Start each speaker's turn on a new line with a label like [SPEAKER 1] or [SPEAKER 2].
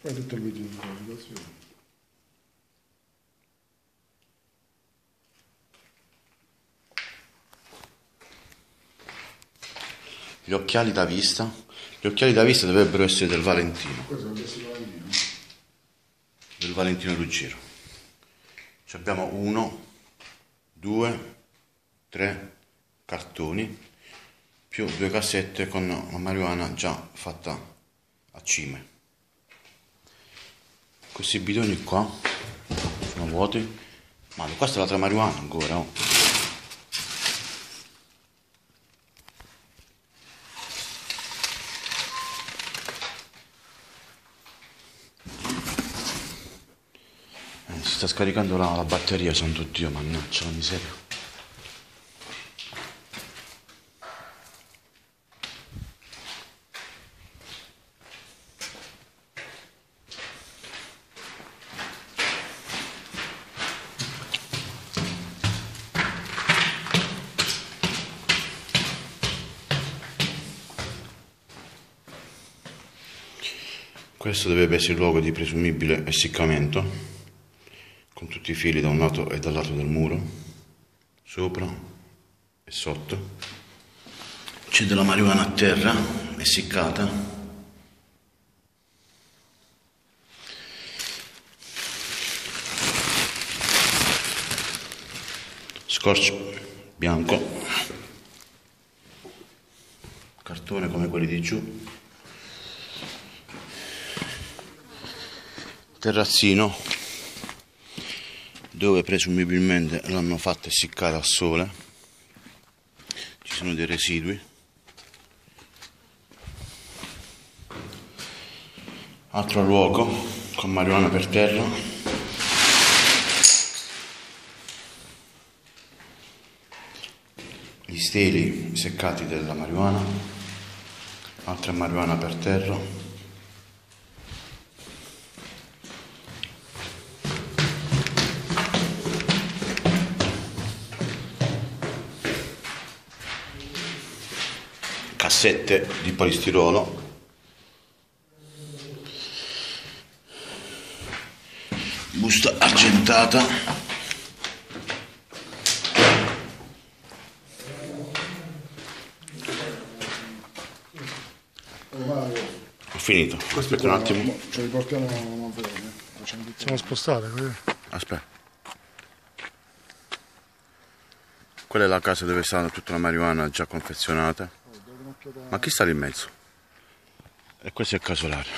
[SPEAKER 1] Fai tutto il video di comunicazione.
[SPEAKER 2] Gli occhiali da vista. Gli occhiali da vista dovrebbero essere del Valentino,
[SPEAKER 1] Questo festivalino.
[SPEAKER 2] del Valentino Ruggero. Ci abbiamo uno, due, tre cartoni più due cassette con la marijuana già fatta a cime. Questi bidoni qua sono vuoti. Ma questa è l'altra marijuana ancora, oh. Eh, si sta scaricando la, la batteria, santo Dio, mannaggia la miseria. Questo dovrebbe essere il luogo di presumibile essiccamento, con tutti i fili da un lato e dall'altro del muro, sopra e sotto. C'è della marijuana a terra, essiccata. Scorcio bianco, cartone come quelli di giù. Terrazzino dove presumibilmente l'hanno fatta essiccare al sole. Ci sono dei residui. Altro luogo con marijuana per terra. Gli steli seccati della marijuana. Altra marijuana per terra cassette di polistirolo busta argentata ho finito aspetta un attimo
[SPEAKER 1] mo- Ce li portiamo a Manfredi. Facciamo tutti.
[SPEAKER 3] Siamo spostati, così.
[SPEAKER 2] aspetta quella è la casa dove sta tutta la marijuana già confezionata ma chi sta lì in mezzo? e questo è il casolare